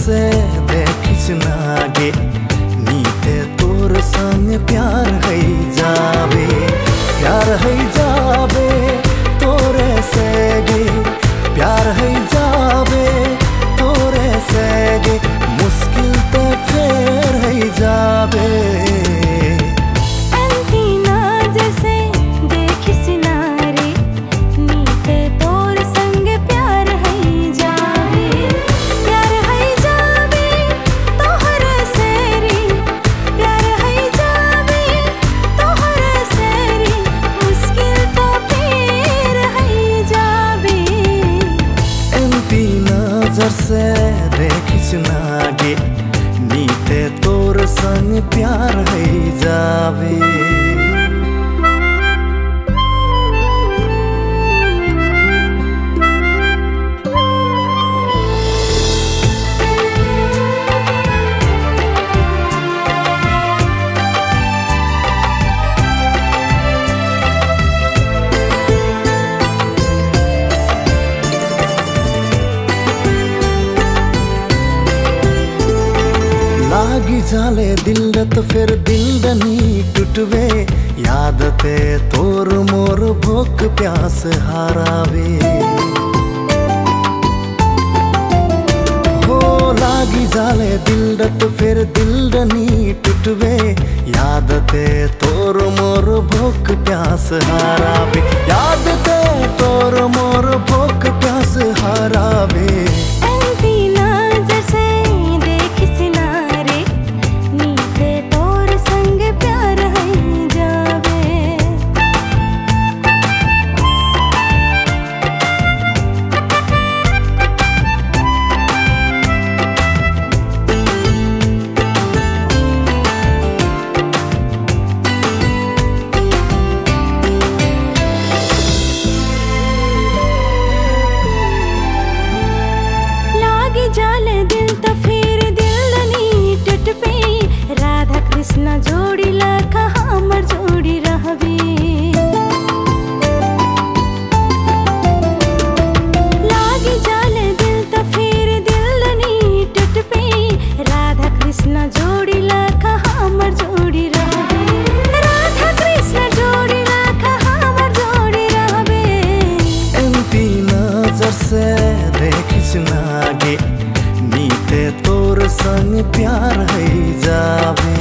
से देखिस नागे नीते तोर संग प्यार है जावे। प्यार है नागे नीते तोर संग प्यार है जावे। लागी जाले दिल तो फिर दिल दनी टूटवे। याद ते तोर मोर भूख प्यास हारावे। हो लागी जाले दिल तो फिर दिल दनी टूटवे। याद ते तोर कृष्ण जोड़ी लखा हमर जोड़ी रहबे कृष्ण जोड़ी लखा हमर जोड़ी रहबे एमपी से देखिस नागे तोर संग प्यार है जावे।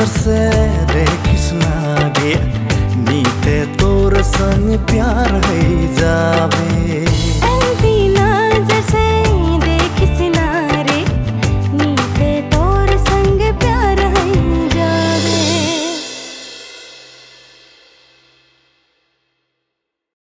नज़र से देखिस लागे नीते तोर संग प्यार